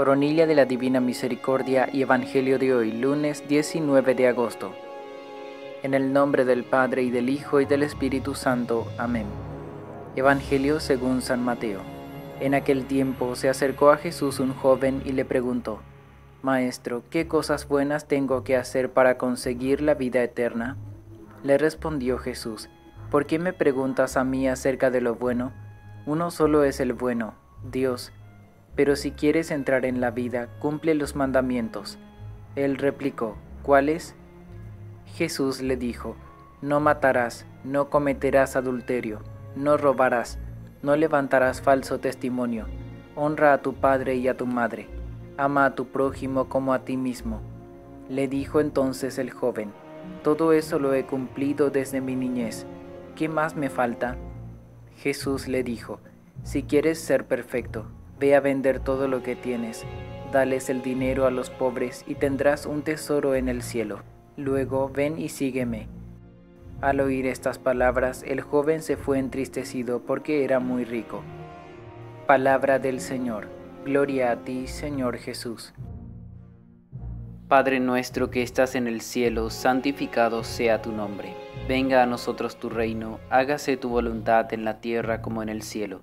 Coronilla de la Divina Misericordia y Evangelio de hoy, lunes 19 de agosto. En el nombre del Padre y del Hijo y del Espíritu Santo. Amén. Evangelio según San Mateo. En aquel tiempo se acercó a Jesús un joven y le preguntó, Maestro, ¿qué cosas buenas tengo que hacer para conseguir la vida eterna? Le respondió Jesús, ¿por qué me preguntas a mí acerca de lo bueno? Uno solo es el bueno, Dios pero si quieres entrar en la vida, cumple los mandamientos. Él replicó, ¿cuáles? Jesús le dijo, no matarás, no cometerás adulterio, no robarás, no levantarás falso testimonio, honra a tu padre y a tu madre, ama a tu prójimo como a ti mismo. Le dijo entonces el joven, todo eso lo he cumplido desde mi niñez, ¿qué más me falta? Jesús le dijo, si quieres ser perfecto, Ve a vender todo lo que tienes, dales el dinero a los pobres y tendrás un tesoro en el cielo. Luego ven y sígueme. Al oír estas palabras, el joven se fue entristecido porque era muy rico. Palabra del Señor. Gloria a ti, Señor Jesús. Padre nuestro que estás en el cielo, santificado sea tu nombre. Venga a nosotros tu reino, hágase tu voluntad en la tierra como en el cielo.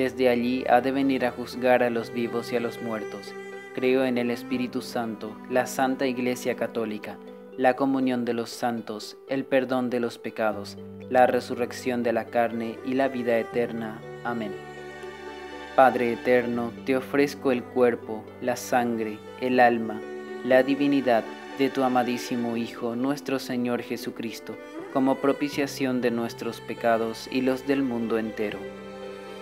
desde allí ha de venir a juzgar a los vivos y a los muertos. Creo en el Espíritu Santo, la Santa Iglesia Católica, la comunión de los santos, el perdón de los pecados, la resurrección de la carne y la vida eterna. Amén. Padre eterno, te ofrezco el cuerpo, la sangre, el alma, la divinidad de tu amadísimo Hijo, nuestro Señor Jesucristo, como propiciación de nuestros pecados y los del mundo entero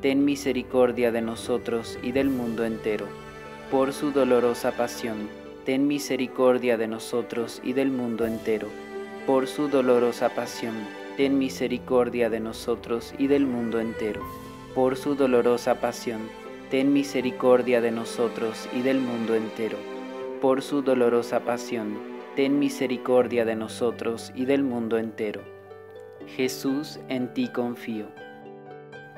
ten misericordia de nosotros y del mundo entero. Por su dolorosa pasión, ten misericordia de nosotros y del mundo entero. Por su dolorosa pasión, ten misericordia de nosotros y del mundo entero. Por su dolorosa pasión, ten misericordia de nosotros y del mundo entero. Por su dolorosa pasión, ten misericordia de nosotros y del mundo entero. Jesús, en ti confío.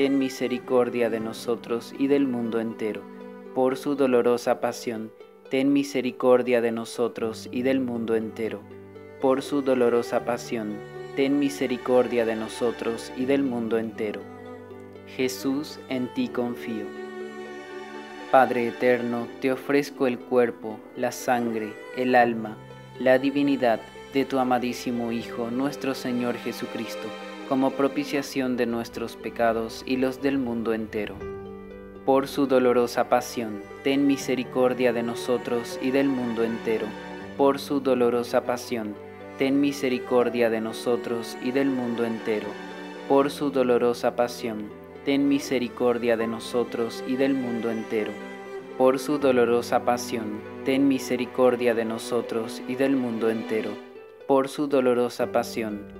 ten misericordia de nosotros y del mundo entero. Por su dolorosa pasión, ten misericordia de nosotros y del mundo entero. por su dolorosa pasión, ten misericordia de nosotros y del mundo entero. Jesús, en ti confío. Padre eterno, te ofrezco el cuerpo, la sangre, el alma, la divinidad de tu amadísimo Hijo, nuestro Señor Jesucristo, como propiciación de nuestros pecados y los del mundo entero. Por su dolorosa pasión, ten misericordia de nosotros y del mundo entero. Por su dolorosa pasión, ten misericordia de nosotros y del mundo entero. Por su dolorosa pasión, ten misericordia de nosotros y del mundo entero. Por su dolorosa pasión, ten misericordia de nosotros y del mundo entero. Por su dolorosa pasión,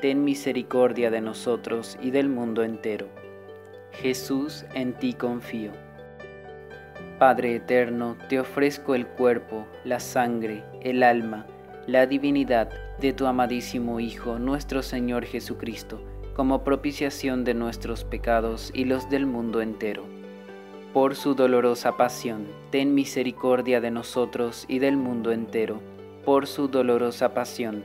ten misericordia de nosotros y del mundo entero. Jesús, en ti confío. Padre eterno, te ofrezco el cuerpo, la sangre, el alma, la divinidad de tu amadísimo Hijo, nuestro Señor Jesucristo, como propiciación de nuestros pecados y los del mundo entero. Por su dolorosa pasión, ten misericordia de nosotros y del mundo entero. Por su dolorosa pasión,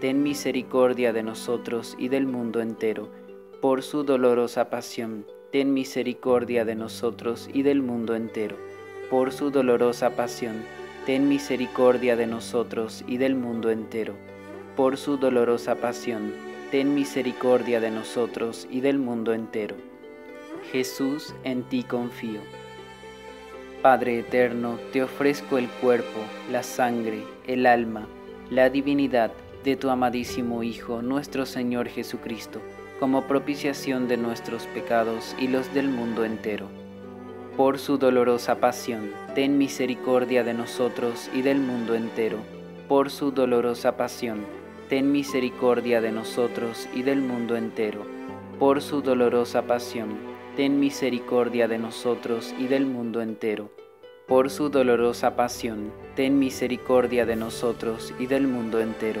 ten misericordia de nosotros y del mundo entero. Por su dolorosa pasión, ten misericordia de nosotros y del mundo entero. Por su dolorosa pasión, ten misericordia de nosotros y del mundo entero. Por su dolorosa pasión, ten misericordia de nosotros y del mundo entero. Jesús, en ti confío. Padre eterno, te ofrezco el cuerpo, la sangre, el alma, la divinidad de tu amadísimo Hijo, nuestro Señor Jesucristo, como propiciación de nuestros pecados y los del mundo entero. Por su dolorosa pasión, ten misericordia de nosotros y del mundo entero. Por su dolorosa pasión, ten misericordia de nosotros y del mundo entero. Por su dolorosa pasión, ten misericordia de nosotros y del mundo entero. Por su dolorosa pasión, ten misericordia de nosotros y del mundo entero.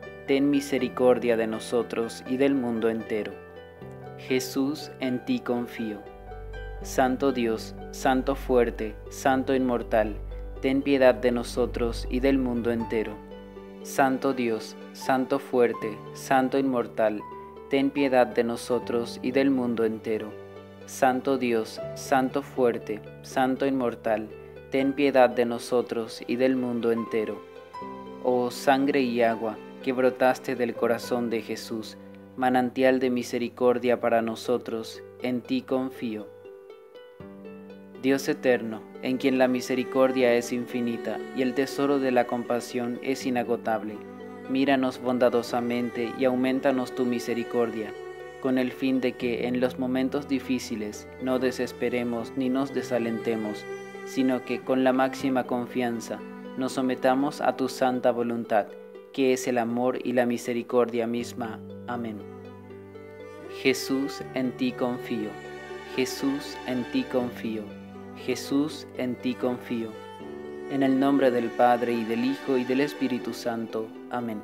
ten misericordia de nosotros y del mundo entero. Jesús, en ti confío. Santo Dios, Santo fuerte, Santo inmortal, ten piedad de nosotros y del mundo entero. Santo Dios, Santo fuerte, Santo inmortal, ten piedad de nosotros y del mundo entero. Santo Dios, Santo fuerte, Santo inmortal, ten piedad de nosotros y del mundo entero. Oh sangre y agua que brotaste del corazón de Jesús, manantial de misericordia para nosotros, en ti confío. Dios eterno, en quien la misericordia es infinita y el tesoro de la compasión es inagotable, míranos bondadosamente y aumentanos tu misericordia, con el fin de que en los momentos difíciles no desesperemos ni nos desalentemos, sino que con la máxima confianza nos sometamos a tu santa voluntad, que es el amor y la misericordia misma. Amén. Jesús, en ti confío. Jesús, en ti confío. Jesús, en ti confío. En el nombre del Padre y del Hijo y del Espíritu Santo. Amén.